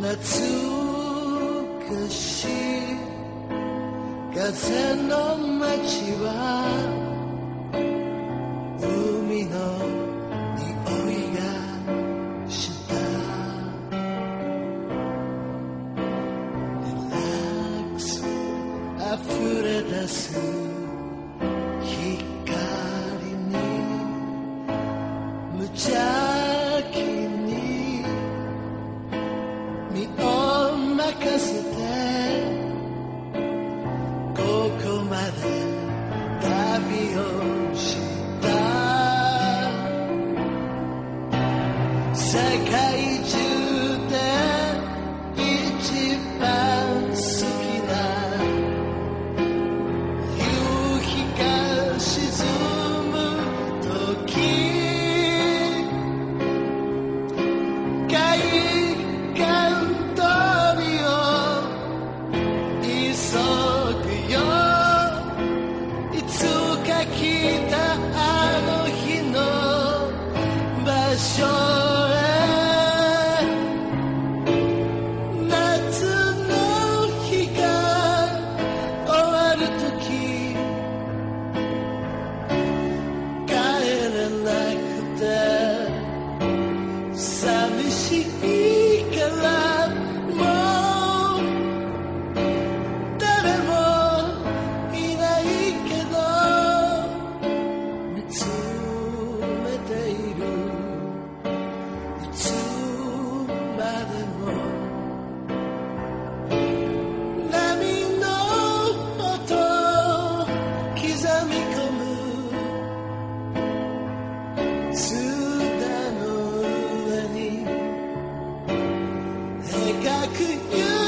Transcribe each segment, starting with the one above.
懐かしい風の街は来たあの日の場所。I could use.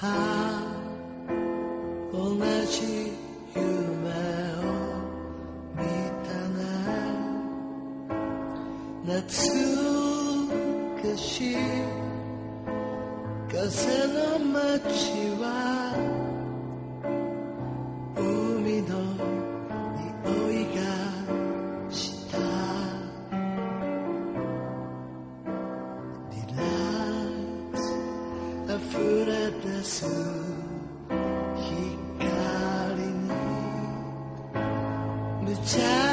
た同じ夢を見たな懐かしい風の街は海の光に無邪